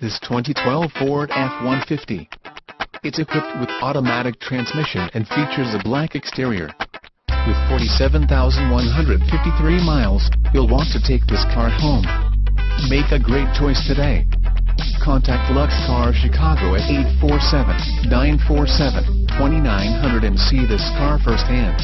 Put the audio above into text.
this 2012 Ford F-150. It's equipped with automatic transmission and features a black exterior. With 47,153 miles, you'll want to take this car home. Make a great choice today. Contact Lux Cars Chicago at 847-947-2900 and see this car firsthand.